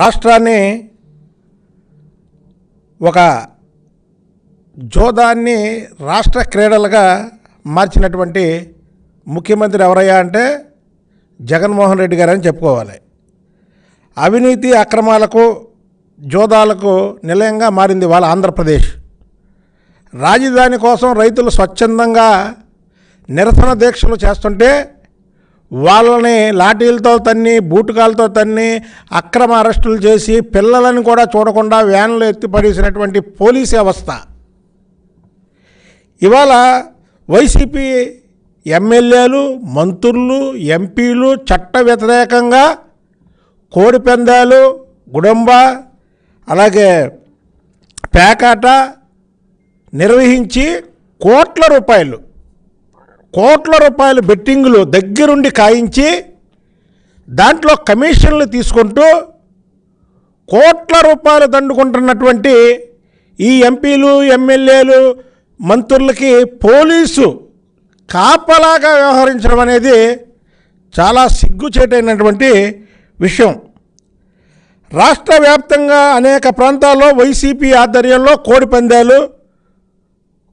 రాష్ట్రాన్ని ఒక జోదాన్ని రాష్ట్ర క్రీడలుగా మార్చినటువంటి ముఖ్యమంత్రి ఎవరయ్యా అంటే జగన్మోహన్ రెడ్డి గారు అని చెప్పుకోవాలి. అవినీతి అక్రమాలకు జోదాలకు నిలయంగా మారింది వాళ్ళ ఆంధ్రప్రదేశ్. రాజధాని కోసం రైతులు స్వచ్ఛందంగా నిరసన దీక్షలు చేస్తుంటే వాళ్ళని లాఠీలతో తన్ని బూటుకాలతో తన్ని అక్రమ అరెస్టులు చేసి పిల్లలను కూడా చూడకుండా వ్యాన్లు ఎత్తిపడేసినటువంటి పోలీస్ వ్యవస్థ. ఇవాళ వైసీపీ ఎమ్మెల్యేలు మంత్రులు ఎంపీలు చట్ట వ్యతిరేకంగా కోడిపందాలు గుడంబ అలాగే పేకాట నిర్వహించి కోట్ల రూపాయలు కోట్ల రూపాయల బెట్టింగులు దగ్గరుండి కాయించి దాంట్లో కమిషన్లు తీసుకుంటూ కోట్ల రూపాయలు దండుకుంటున్నటువంటి ఈ ఎంపీలు ఎమ్మెల్యేలు మంత్రులకి పోలీసు కాపలాగా వ్యవహరించడం అనేది చాలా సిగ్గుచేటైనటువంటి విషయం. రాష్ట్ర వ్యాప్తంగా అనేక ప్రాంతాల్లో వైసీపీ ఆధ్వర్యంలో కోడి పందాలు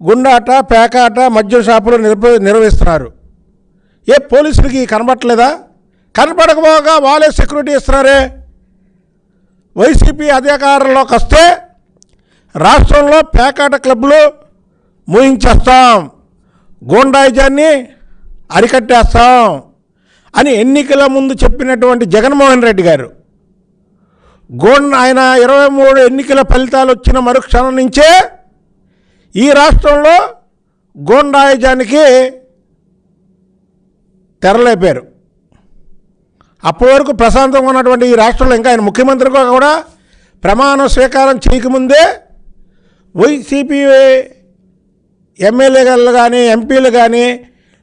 గుండాట పేకాట మద్యం షాపులు నిర్వ నిర్వహిస్తున్నారు. ఏ పోలీసులకి కనబట్టలేదా కనపడకపోగా వాళ్ళే సెక్యూరిటీ ఇస్తున్నారే? వైసీపీ అధికారంలోకి వస్తే రాష్ట్రంలో పేకాట క్లబ్లు మూయించేస్తాం. గూండాయిజాన్ని అరికట్టేస్తాం అని ఎన్నికల ముందు చెప్పినటువంటి జగన్మోహన్ రెడ్డి గారు. గోండ్ ఆయన ఇరవై మూడు ఎన్నికల ఫలితాలు వచ్చిన మరుక్షణం నుంచే ఈ రాష్ట్రంలో గోండాయుజానికి తెరలేపారు. అప్పటి వరకు ప్రశాంతంగా ఉన్నటువంటి ఈ రాష్ట్రంలో ఇంకా ఆయన ముఖ్యమంత్రిగా కూడా ప్రమాణ స్వీకారం చేయకముందే వైసీపీ ఎమ్మెల్యేలు కానీ ఎంపీలు కానీ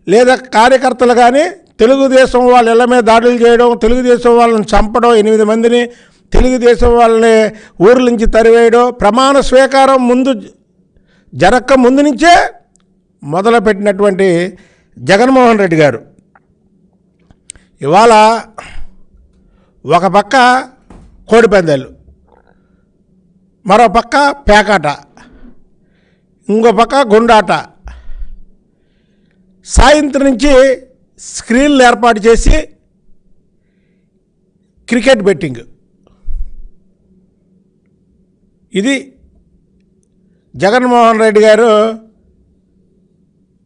లేదా కార్యకర్తలు కానీ తెలుగుదేశం వాళ్ళ ఇళ్ళ మీద దాడులు చేయడం తెలుగుదేశం వాళ్ళని చంపడం ఎనిమిది మందిని తెలుగుదేశం వాళ్ళని ఊర్ల నుంచి తరివేయడం ప్రమాణ స్వీకారం ముందు జరక్క ముందు నుంచే మొదలుపెట్టినటువంటి జగన్మోహన్ రెడ్డి గారు. ఇవాళ ఒక పక్క కోడిపందాలు మరో పక్క పేకాట ఇంకో పక్క గుండాట. సాయంత్రం నుంచి స్క్రీన్లు ఏర్పాటు చేసి క్రికెట్ బెట్టింగ్. ఇది జగన్మోహన్ రెడ్డి గారు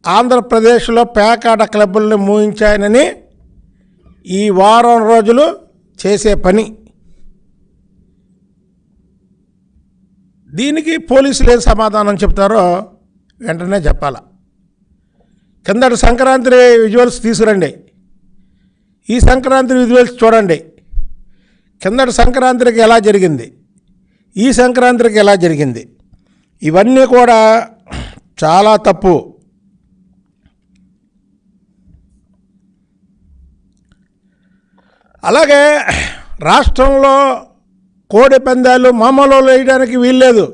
ఆంధ్రప్రదేశ్లో పేకాట క్లబ్బుల్ని మూయించాయనని ఈ వారం రోజులు చేసే పని. దీనికి పోలీసులు ఏం సమాధానం చెప్తారో వెంటనే చెప్పాల. కిందటి సంక్రాంతి విజువల్స్ తీసుకురండి. ఈ సంక్రాంతి విజువల్స్ చూడండి. కిందటి సంక్రాంతికి ఎలా జరిగింది? ఈ సంక్రాంతికి ఎలా జరిగింది? ఇవన్నీ కూడా చాలా తప్పు. అలాగే రాష్ట్రంలో కోడి పందాలు మామూలు వేయడానికి వీల్లేదు.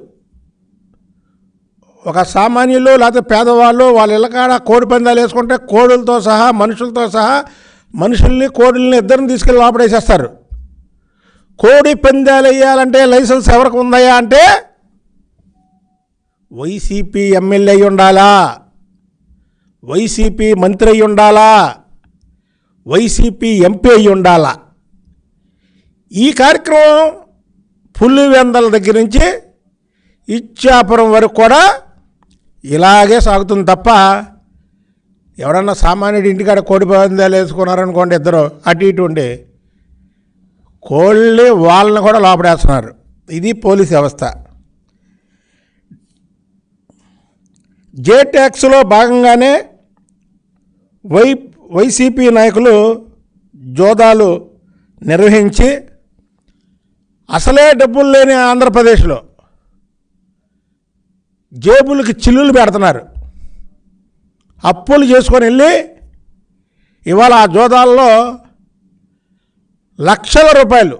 ఒక సామాన్యులు లేకపోతే పేదవాళ్ళు వాళ్ళ ఇళ్ళకాడ కోడి పందాలు వేసుకుంటే కోడులతో సహా మనుషులతో సహా మనుషుల్ని కోడుల్ని ఇద్దరిని తీసుకెళ్ళి లోపడేసేస్తారు కోడి పందాలు వేయాలంటే లైసెన్స్ ఎవరికి ఉందయా అంటే వైసీపీ ఎమ్మెల్యే అయి ఉండాలా? వైసీపీ మంత్రి అయి ఉండాలా? వైసీపీ ఎంపీ అయి ఉండాలా? ఈ కార్యక్రమం పుల్లివెందల దగ్గర నుంచి ఇచ్చాపురం వరకు కూడా ఇలాగే సాగుతుంది తప్ప ఎవరన్నా సామాన్యుడి ఇంటికాడ కోడి పందాలు వేసుకున్నారనుకోండి ఇద్దరు అటు ఇటు ఉండి కోళ్ళి వాళ్ళని కూడా లోపడేస్తున్నారు. ఇది పోలీస్ వ్యవస్థ. జే ట్యాక్స్లో భాగంగానే వై వైసీపీ నాయకులు జోదాలు నిర్వహించి అసలే డబ్బులు లేని ఆంధ్రప్రదేశ్లో జేబులకి చిల్లులు పెడుతున్నారు. అప్పులు చేసుకొని వెళ్ళి ఇవాళ ఆ జోదాల్లో లక్షల రూపాయలు.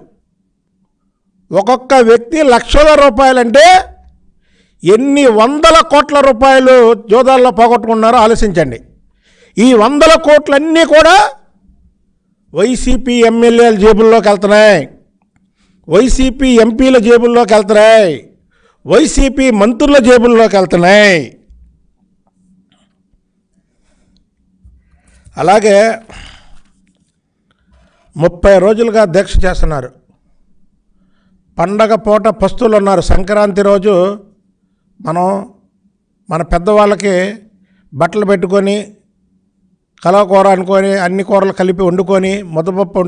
ఒక్కొక్క వ్యక్తి లక్షల రూపాయలంటే ఎన్ని వందల కోట్ల రూపాయలు జోదాల్లో పోగొట్టుకున్నారో ఆలోచించండి. ఈ వందల కోట్లన్నీ కూడా వైసీపీ ఎమ్మెల్యేల జేబుల్లోకి వెళ్తున్నాయి. వైసీపీ ఎంపీల జేబుల్లోకి వెళ్తున్నాయి. వైసీపీ మంత్రుల జేబుల్లోకి వెళ్తున్నాయి. అలాగే ముప్పై రోజులుగా దీక్ష చేస్తున్నారు. పండగ పూట పస్తులు ఉన్నారు సంక్రాంతి రోజు మనం మన పెద్దవాళ్ళకి బట్టలు పెట్టుకొని కలవ కూర అనుకొని అన్ని కూరలు కలిపి వండుకొని ముద్దపప్పు